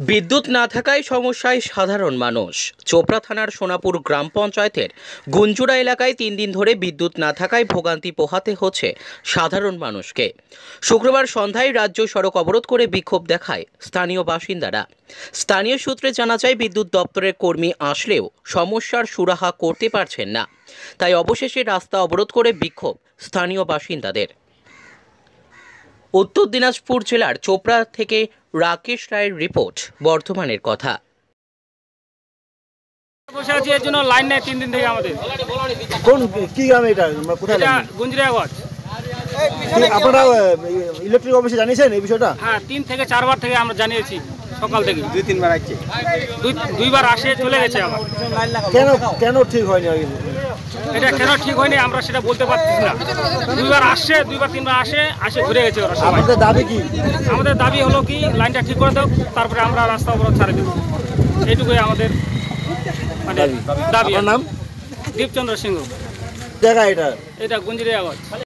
বিদ্যুৎ না থাকায় সমস্যায় সাধারণ মানুষ। চোপড়া থানার সোনাপুর গ্রাম পঞ্চায়েতের গুঞ্জুরা এলাকায় তিন দিন ধরে বিদ্যুৎ না থাকায় ভোগান্তি পোহাতে হচ্ছে সাধারণ মানুষকে। শুক্রবার সন্ধ্যায় রাজ্য সড়ক অবরোধ করে বিক্ষোভ দেখায় স্থানীয় বাসিন্দারা। স্থানীয় সূত্রে জানা যায়, বিদ্যুৎ দপ্তরের কর্মী আসলেও সমস্যার সুরাহা করতে পারছেন না। তাই অবশেষে রাস্তা অবরোধ করে বিক্ষোভ স্থানীয় বাসিন্দাদের। উত্তর দিনাজপুর জেলার চোপড়া থেকে রাকেশ রায়ের রিপোর্ট বর্ধমানের কথা। বসে আছি এর জন্য লাইন নেই তিন দিন থেকে আমাদের। কোন কি গ্রামে এটা? কোথায় এটা গুঞ্জরিয়াগঞ্জ আপনারা ইলেকট্রিক অফিসে জানিয়েছেন এই বিষয়টা? হ্যাঁ তিন থেকে চারবার থেকে আমরা জানিয়েছি সকাল থেকে। দুই তিনবার আসছে। দুইবার আসে চলে গেছে আবার। কেন কেন ঠিক হয়নি? এটা কেন ঠিক হয়নি আমরা সেটা বলতে পারছি না। দুইবার আসছে দুইবার তিনবার আসে আসে ঘুরে গেছে ওরা সবাই। দাবি কি? আমাদের দাবি হলো কি লাইনটা ঠিক করে দাও তারপরে আমরা রাস্তা অবরোধ ছাড়ে দেবো। এইটুকুই আমাদের মানে দাবি। নাম? দীপচন্দ্র সিংহ। জায়গা এটা? এটা গুঞ্জরিয়াগঞ্জ